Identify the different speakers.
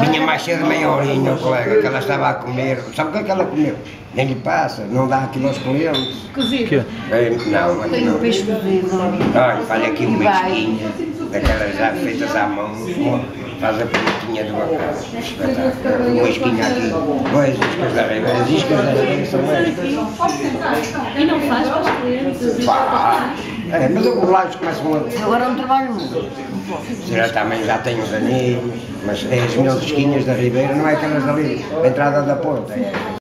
Speaker 1: Vinha mais cedo meia horinha o colega, que ela estava a comer. Sabe o que é que ela comeu? Nem lhe passa, não dá aquilo aos clientes.
Speaker 2: Cozido.
Speaker 1: É, não, aqui
Speaker 3: Tenho
Speaker 1: não.
Speaker 3: peixe cozido.
Speaker 1: Olha, faz aqui uma
Speaker 3: Vai.
Speaker 1: isquinha, daquelas já feitas à mão, faz a pontinha do bacalhau. Uma isquinha aqui, dois iscas da Ribeira. As iscas da Ribeira são estas.
Speaker 2: E não faz para os clientes.
Speaker 1: Pá, É, mas lá e começam a
Speaker 3: Agora não trabalho muito.
Speaker 1: Já também já tenho os aninhos, mas é as minhas esquinhas da Ribeira, não é aquelas ali, a entrada da ponta. É